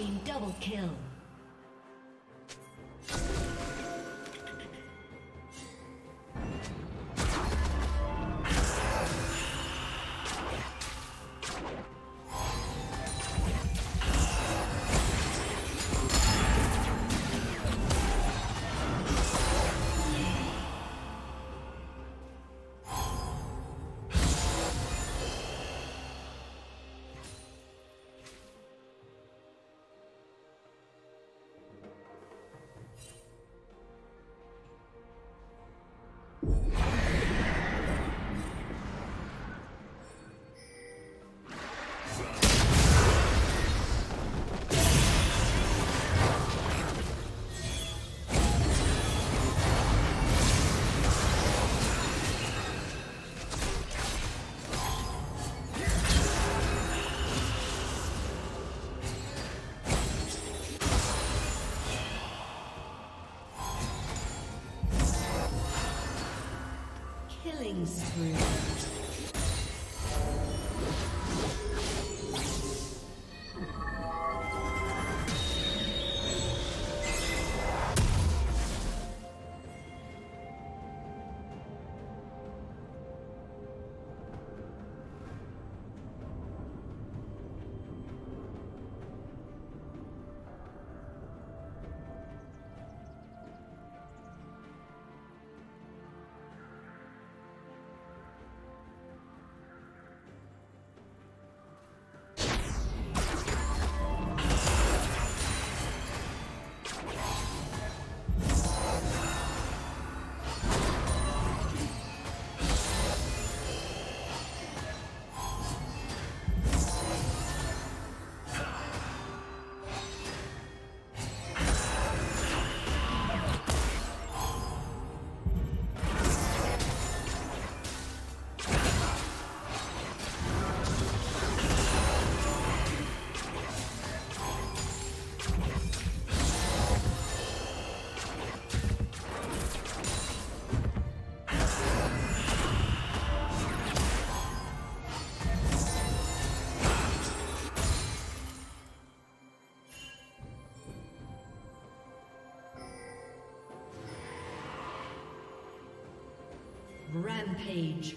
Team double kill. Killing spree. Rampage.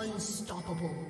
Unstoppable.